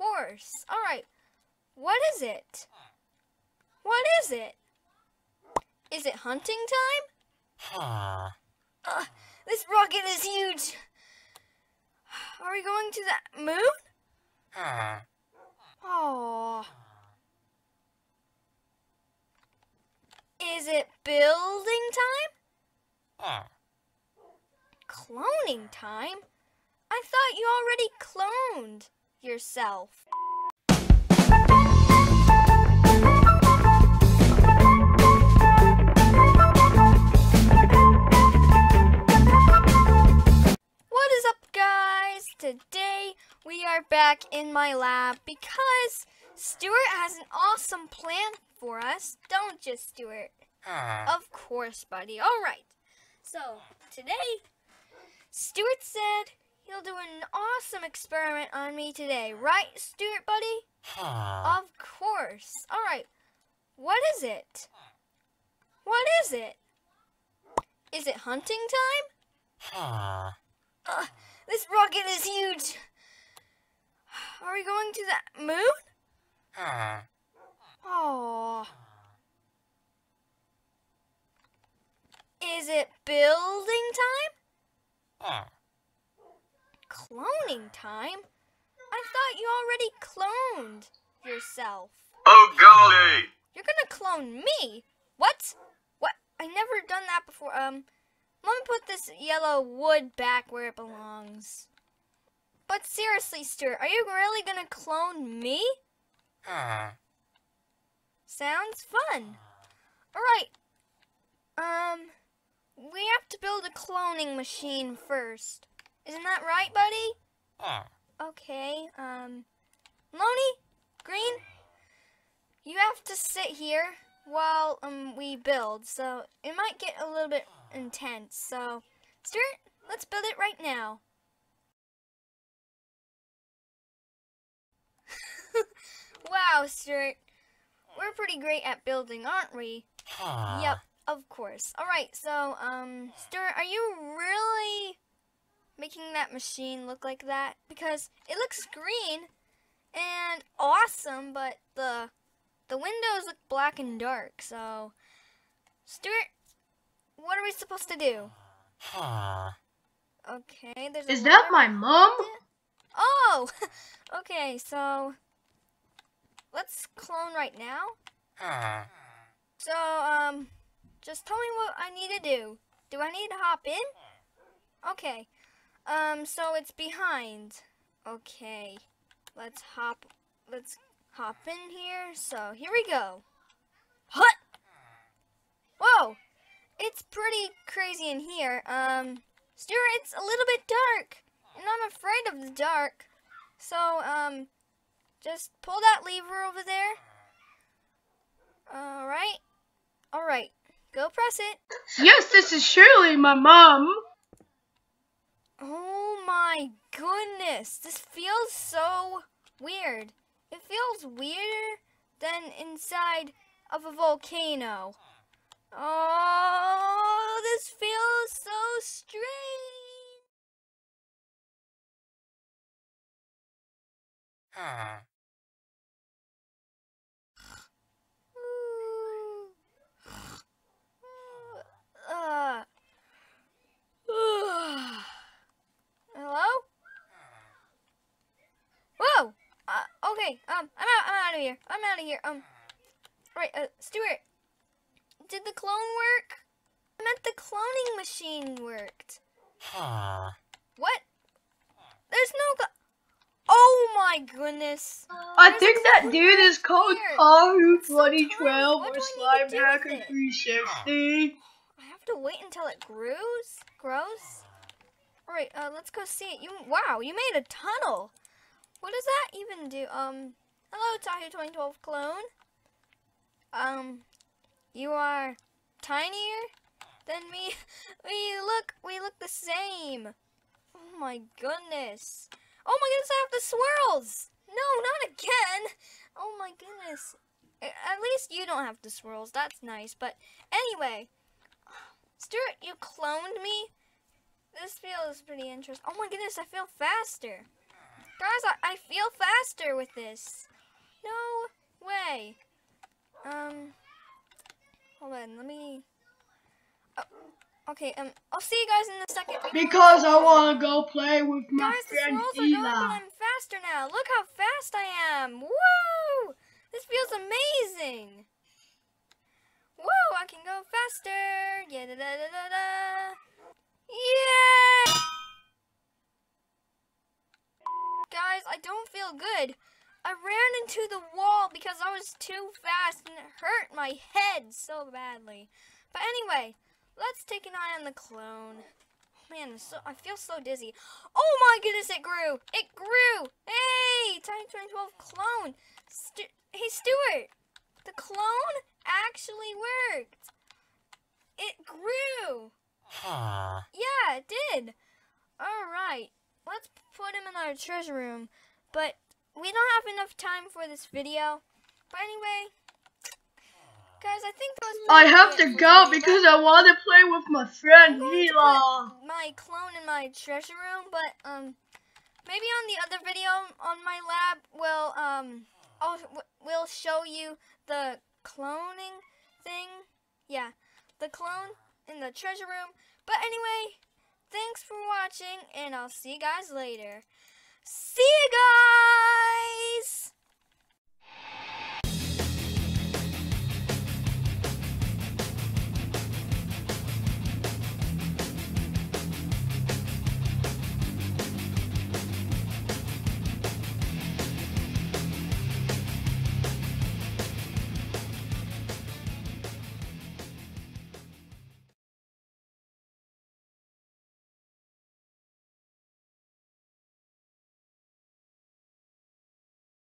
course. All right. What is it? What is it? Is it hunting time? Uh, this rocket is huge. Are we going to the moon? Oh. Is it building time? Cloning time? I thought you already cloned yourself. What is up, guys? Today we are back in my lab because Stuart has an awesome plan for us. Don't just Stuart. Ah. Of course, buddy. All right. So, today Stuart said he'll do an awesome experiment on me today. Right, Stuart, buddy? Of course. All right. What is it? What is it? Is it hunting time? Uh, this rocket is huge. Are we going to the moon? Oh. Is it building time? Cloning time? I thought you already cloned yourself. Oh golly! You're gonna clone me? What? What? I never done that before. Um, let me put this yellow wood back where it belongs. But seriously, Stuart, are you really gonna clone me? Sounds fun. Alright. Um, we have to build a cloning machine first. Isn't that right, buddy? Okay, um, Loney, Green, you have to sit here while um we build, so it might get a little bit intense. So, Stuart, let's build it right now. wow, Stuart, we're pretty great at building, aren't we? Yep, of course. All right, so um, Stuart, are you really making that machine look like that? Because it looks green and awesome, but the the windows look black and dark. So, Stuart, what are we supposed to do? Huh. Okay, there's. a Is that my mom? Oh, okay. So let's clone right now. So um, just tell me what I need to do. Do I need to hop in? Okay. Um, so it's behind. Okay. Let's hop. Let's hop in here. So here we go. Hut. Whoa. It's pretty crazy in here. Um, Stuart, it's a little bit dark, and I'm afraid of the dark. So um, just pull that lever over there. All right. All right. Go press it. Yes, this is surely my mom. Oh my goodness. This feels so weird. It feels weirder than inside of a volcano. Oh, this feels so strange. Uh. Hello? Whoa! Uh, okay, um, I'm out, I'm out of here. I'm out of here. Um, right, uh, Stuart, did the clone work? I meant the cloning machine worked. What? There's no go- Oh my goodness. I There's think that dude is called here. Kahu It's so 2012 What or do I Slime need to do with Hacker it? 360. I have to wait until it grows? Grows? Alright, uh, let's go see it. You, wow, you made a tunnel. What does that even do? Um, hello, Tahoo 2012 clone. Um, you are tinier than me. We look, we look the same. Oh my goodness. Oh my goodness, I have the swirls. No, not again. Oh my goodness. At least you don't have the swirls. That's nice. But anyway, Stuart, you cloned me? This feels pretty interesting. Oh my goodness, I feel faster. Guys, I, I feel faster with this. No way. Um, hold on, let me. Oh, okay, um, I'll see you guys in a second. Because I want to go play with my Guys, the friend swirls are going, but I'm faster now. Look how fast I am. Woo! This feels amazing. Woo! I can go faster. Yeah, da da da da da. Yeah! Guys, I don't feel good. I ran into the wall because I was too fast and it hurt my head so badly. But anyway, let's take an eye on the clone. Man, so, I feel so dizzy. Oh my goodness, it grew! It grew! Hey, Tiny 2012 clone! Stu- hey, Stuart! The clone actually worked! It grew! Yeah, it did! Alright, let's put him in our treasure room. But we don't have enough time for this video. But anyway, guys, I think that was I have to go because I want to play with my friend I'm going to Ela. put my clone in my treasure room, but um, maybe on the other video on my lab, we'll um, I'll we'll show you the cloning thing. Yeah, the clone in the treasure room. But anyway, thanks for watching, and I'll see you guys later. See you guys.